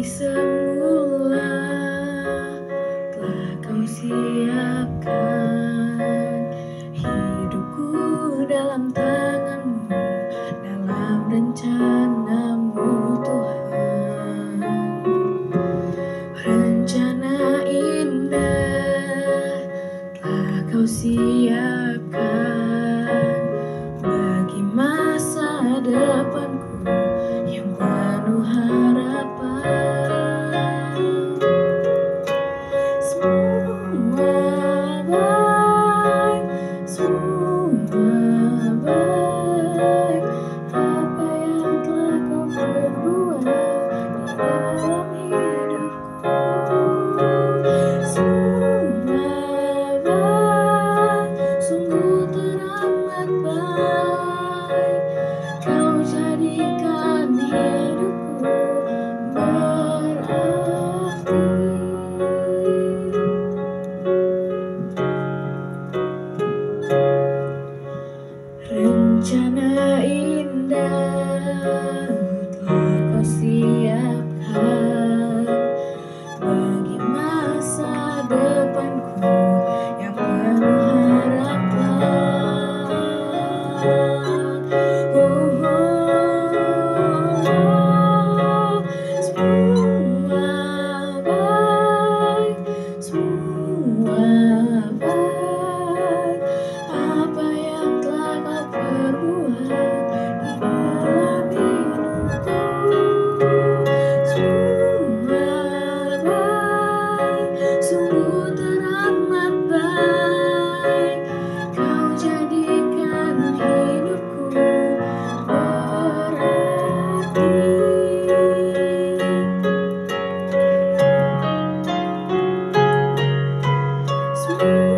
dari semula telah kau siapkan. Hidupku dalam tanganmu dalam rencanamu Tuhan. Rencana indah telah kau siapkan Thank you. Thank you.